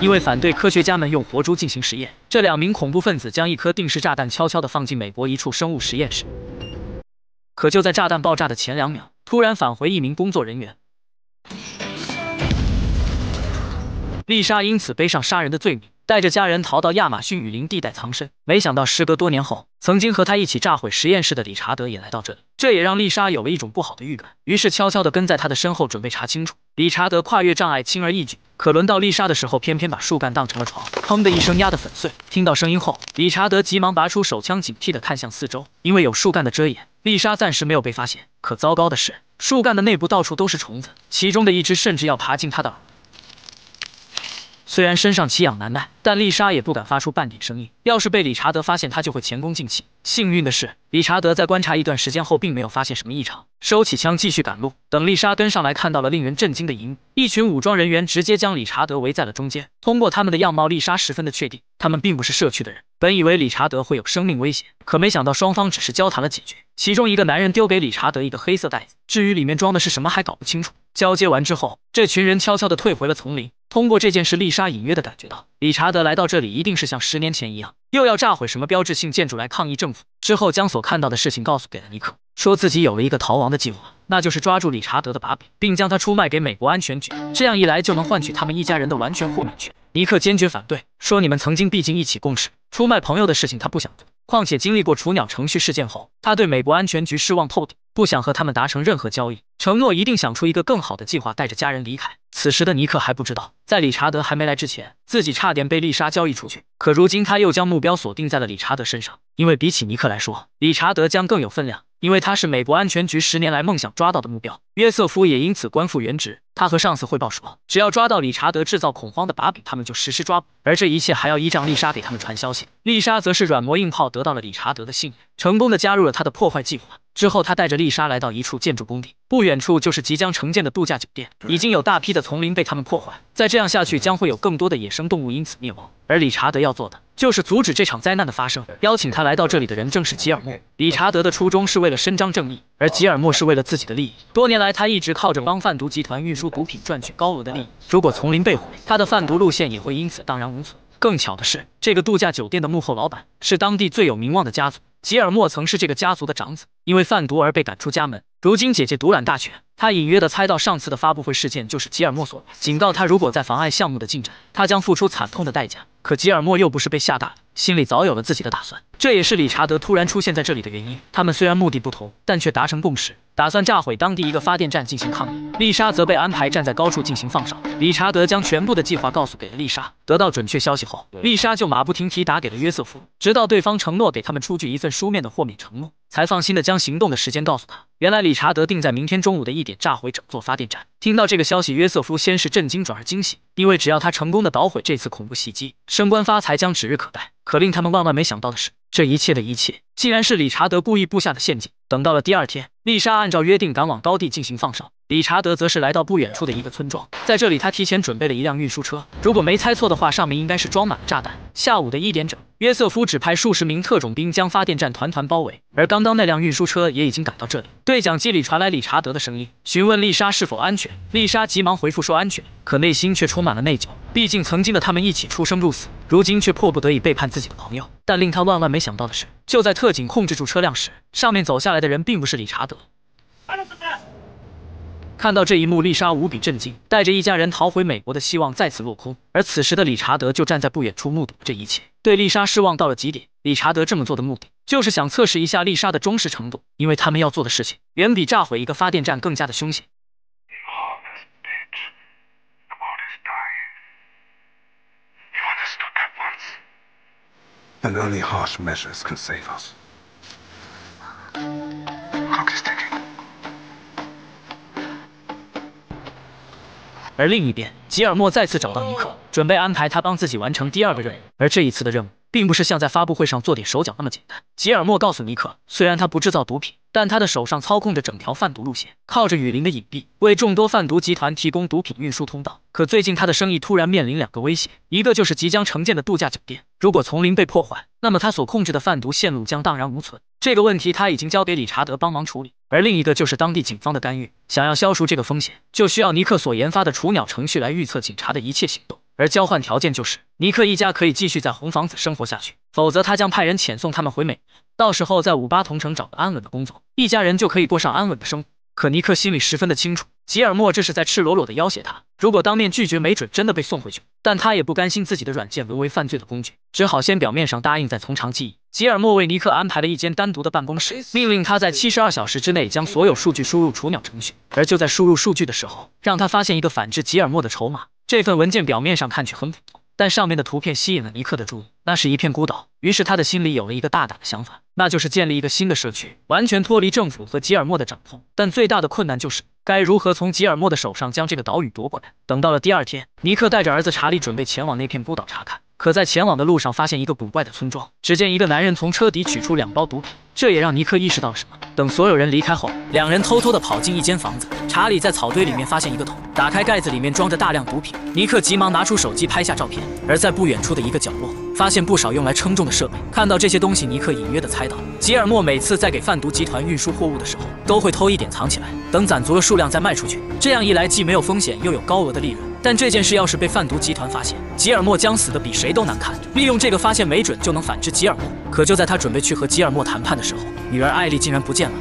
因为反对科学家们用活猪进行实验，这两名恐怖分子将一颗定时炸弹悄悄地放进美国一处生物实验室。可就在炸弹爆炸的前两秒，突然返回一名工作人员，丽莎因此背上杀人的罪名。带着家人逃到亚马逊雨林地带藏身，没想到时隔多年后，曾经和他一起炸毁实验室的理查德也来到这里，这也让丽莎有了一种不好的预感，于是悄悄地跟在他的身后，准备查清楚。理查德跨越障碍，轻而易举，可轮到丽莎的时候，偏偏把树干当成了床，砰的一声压得粉碎。听到声音后，理查德急忙拔出手枪，警惕地看向四周，因为有树干的遮掩，丽莎暂时没有被发现。可糟糕的是，树干的内部到处都是虫子，其中的一只甚至要爬进他的耳。虽然身上奇痒难耐，但丽莎也不敢发出半点声音。要是被理查德发现，他就会前功尽弃。幸运的是，理查德在观察一段时间后，并没有发现什么异常，收起枪继续赶路。等丽莎跟上来，看到了令人震惊的一幕：一群武装人员直接将理查德围在了中间。通过他们的样貌，丽莎十分的确定，他们并不是社区的人。本以为理查德会有生命危险，可没想到双方只是交谈了几句。其中一个男人丢给理查德一个黑色袋子，至于里面装的是什么，还搞不清楚。交接完之后，这群人悄悄地退回了丛林。通过这件事，丽莎隐约的感觉到，理查德来到这里一定是像十年前一样，又要炸毁什么标志性建筑来抗议政府。之后将所看到的事情告诉给了尼克，说自己有了一个逃亡的计划，那就是抓住理查德的把柄，并将他出卖给美国安全局，这样一来就能换取他们一家人的完全豁免权。尼克坚决反对，说你们曾经毕竟一起共事，出卖朋友的事情他不想做。况且经历过雏鸟程序事件后，他对美国安全局失望透顶，不想和他们达成任何交易，承诺一定想出一个更好的计划，带着家人离开。此时的尼克还不知道，在理查德还没来之前，自己差点被丽莎交易出去。可如今他又将目标锁定在了理查德身上，因为比起尼克来说，理查德将更有分量。因为他是美国安全局十年来梦想抓到的目标，约瑟夫也因此官复原职。他和上司汇报说，只要抓到理查德制造恐慌的把柄，他们就实施抓捕。而这一切还要依仗丽莎给他们传消息。丽莎则是软磨硬泡得到了理查德的信任，成功的加入了他的破坏计划。之后，他带着丽莎来到一处建筑工地，不远处就是即将承建的度假酒店。已经有大批的丛林被他们破坏，再这样下去，将会有更多的野生动物因此灭亡。而理查德要做的。就是阻止这场灾难的发生。邀请他来到这里的人正是吉尔莫。理查德的初衷是为了伸张正义，而吉尔莫是为了自己的利益。多年来，他一直靠着帮贩毒集团运输毒品赚取高额的利益。如果丛林被毁，他的贩毒路线也会因此荡然无存。更巧的是，这个度假酒店的幕后老板是当地最有名望的家族。吉尔莫曾是这个家族的长子，因为贩毒而被赶出家门。如今姐姐独揽大权，他隐约的猜到上次的发布会事件就是吉尔莫所为，警告他如果再妨碍项目的进展，他将付出惨痛的代价。可吉尔莫又不是被吓大的，心里早有了自己的打算。这也是理查德突然出现在这里的原因。他们虽然目的不同，但却达成共识，打算炸毁当地一个发电站进行抗议。丽莎则被安排站在高处进行放哨。理查德将全部的计划告诉给了丽莎。得到准确消息后，丽莎就马不停蹄打给了约瑟夫，直到对方承诺给他们出具一份书面的豁免承诺。才放心的将行动的时间告诉他。原来理查德定在明天中午的一点炸毁整座发电站。听到这个消息，约瑟夫先是震惊，转而惊喜，因为只要他成功的捣毁这次恐怖袭击，升官发财将指日可待。可令他们万万没想到的是，这一切的一切，竟然是理查德故意布下的陷阱。等到了第二天，丽莎按照约定赶往高地进行放哨。理查德则是来到不远处的一个村庄，在这里他提前准备了一辆运输车，如果没猜错的话，上面应该是装满了炸弹。下午的一点整，约瑟夫指派数十名特种兵将发电站团团包围，而刚刚那辆运输车也已经赶到这里。对讲机里传来理查德的声音，询问丽莎是否安全。丽莎急忙回复说安全，可内心却充满了内疚，毕竟曾经的他们一起出生入死，如今却迫不得已背叛自自己的朋友。但令他万万没想到的是，就在特警控制住车辆时，上面走下来的人并不是理查德。看到这一幕，丽莎无比震惊，带着一家人逃回美国的希望再次落空。而此时的理查德就站在不远处目睹这一切，对丽莎失望到了极点。理查德这么做的目的，就是想测试一下丽莎的忠实程度，因为他们要做的事情远比炸毁一个发电站更加的凶险。Only harsh measures can save us. Cook is taking. 而另一边吉尔莫再次找到尼克准备安排他帮自己完成第二个任务而这一次的任务并不是像在发布会上做点手脚那么简单。吉尔莫告诉尼克，虽然他不制造毒品，但他的手上操控着整条贩毒路线，靠着雨林的隐蔽，为众多贩毒集团提供毒品运输通道。可最近他的生意突然面临两个威胁，一个就是即将成建的度假酒店，如果丛林被破坏，那么他所控制的贩毒线路将荡然无存。这个问题他已经交给理查德帮忙处理。而另一个就是当地警方的干预，想要消除这个风险，就需要尼克所研发的雏鸟程序来预测警察的一切行动。而交换条件就是尼克一家可以继续在红房子生活下去，否则他将派人遣送他们回美，到时候在五八同城找个安稳的工作，一家人就可以过上安稳的生活。可尼克心里十分的清楚，吉尔莫这是在赤裸裸的要挟他。如果当面拒绝，没准真的被送回去。但他也不甘心自己的软件沦为犯罪的工具，只好先表面上答应，再从长计议。吉尔莫为尼克安排了一间单独的办公室，命令他在七十二小时之内将所有数据输入雏鸟程序。而就在输入数据的时候，让他发现一个反制吉尔莫的筹码。这份文件表面上看去很普通。但上面的图片吸引了尼克的注意，那是一片孤岛。于是他的心里有了一个大胆的想法，那就是建立一个新的社区，完全脱离政府和吉尔莫的掌控。但最大的困难就是该如何从吉尔莫的手上将这个岛屿夺过来。等到了第二天，尼克带着儿子查理准备前往那片孤岛查看。可在前往的路上，发现一个古怪的村庄。只见一个男人从车底取出两包毒品，这也让尼克意识到了什么。等所有人离开后，两人偷偷的跑进一间房子。查理在草堆里面发现一个桶，打开盖子，里面装着大量毒品。尼克急忙拿出手机拍下照片。而在不远处的一个角落，发现不少用来称重的设备。看到这些东西，尼克隐约的猜到，吉尔莫每次在给贩毒集团运输货物的时候，都会偷一点藏起来，等攒足了数量再卖出去。这样一来，既没有风险，又有高额的利润。但这件事要是被贩毒集团发现，吉尔莫将死的比谁都难看。利用这个发现，没准就能反制吉尔莫。可就在他准备去和吉尔莫谈判的时候，女儿艾丽竟然不见了。